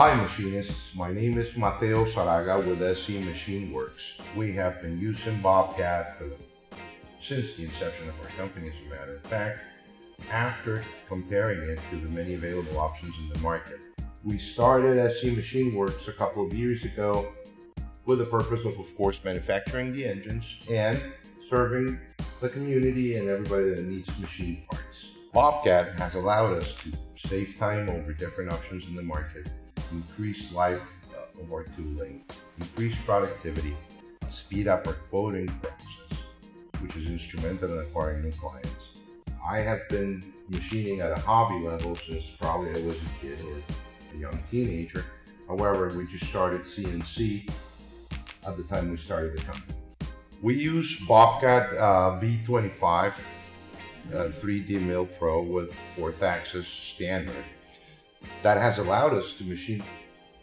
Hi machinists, my name is Mateo Saraga with SC Machine Works. We have been using BobCAD for, since the inception of our company as a matter of fact, after comparing it to the many available options in the market. We started SC Machine Works a couple of years ago with the purpose of, of course, manufacturing the engines and serving the community and everybody that needs machine parts. BobCAD has allowed us to save time over different options in the market increase life uh, of our tooling, increase productivity, speed up our quoting process, which is instrumental in acquiring new clients. I have been machining at a hobby level since probably I was a kid or a young teenager. However, we just started CNC at the time we started the company. We use BobCAD uh, V25 uh, 3D Mill Pro with fourth axis standard that has allowed us to machine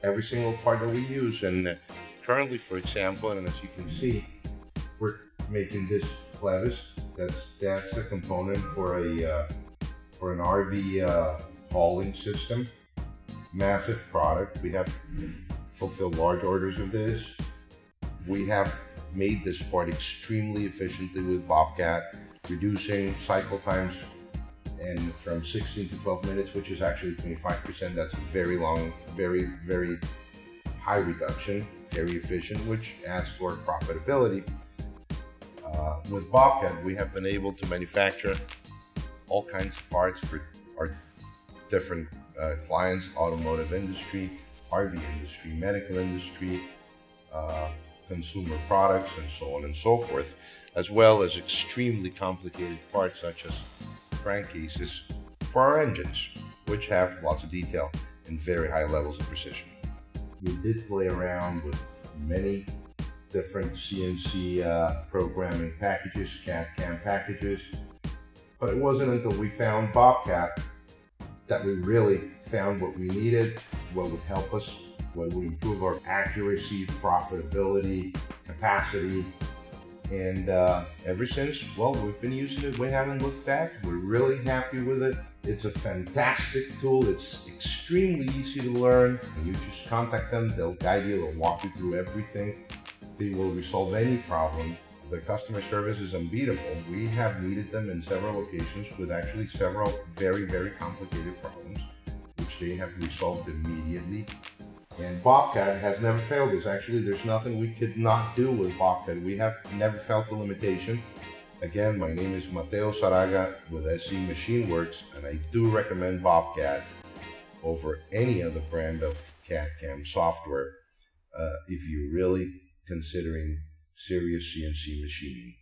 every single part that we use. And currently, for example, and as you can see, we're making this clevis. That's that's a component for a uh, for an RV uh, hauling system. Massive product. We have fulfilled large orders of this. We have made this part extremely efficiently with BobCAD, reducing cycle times and from 16 to 12 minutes, which is actually 25%. That's very long, very, very high reduction, very efficient, which adds to our profitability. Uh, with BobCAD, we have been able to manufacture all kinds of parts for our different uh, clients, automotive industry, RV industry, medical industry, uh, consumer products, and so on and so forth, as well as extremely complicated parts such as crankcases for our engines, which have lots of detail and very high levels of precision. We did play around with many different CNC uh, programming packages, CAD-CAM packages, but it wasn't until we found BobCAD that we really found what we needed, what would help us, what would improve our accuracy, profitability, capacity, and uh, ever since, well, we've been using it. We haven't looked back. We're really happy with it. It's a fantastic tool. It's extremely easy to learn. You just contact them. They'll guide you. They'll walk you through everything. They will resolve any problem. The customer service is unbeatable. We have needed them in several locations with actually several very, very complicated problems, which they have resolved immediately and BobCAD has never failed us. Actually, there's nothing we could not do with BobCAD. We have never felt the limitation. Again, my name is Mateo Saraga with SC Machine Works, and I do recommend Bobcat over any other brand of CAD-CAM software uh, if you're really considering serious CNC machining.